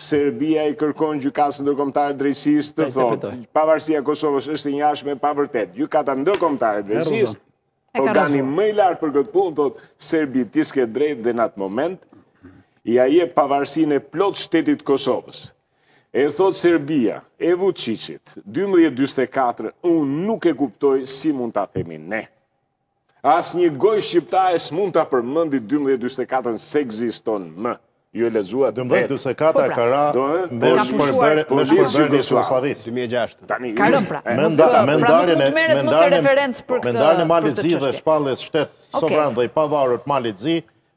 Serbia i kërkon gjykatës ndërkombëtare drejtësisë të thotë, pavarësia e Kosovës është e njëanshme pa vërtet. Gjykata ndërkombëtare drejtësisë, organi më i lartë për këtë punë, thotë Serbi ti s'ke drejtë dhe në atë moment, ia jep pavarësinë e plotë shtetit të Kosovës. E thotë Serbia, e Vuçiçit, 12.44, unë nuk e kuptoj si mund ta themi ne. Asnjë gojë shqiptare s'mund ta përmendi dymbëdhjetë dyzet e katrën s'ekziston më. Ju e lexuat vetë. Dymbëdhjetë dyzet e katër ka ra me shpërbërjen e Jugosllavisë. Dy mijë e gjashtë. Tani ju e pra. Me ndarjen e me ndarjen e Malit të Zi dhe shpalljes shtet sovran dhe i pavarur të Malit të Zi,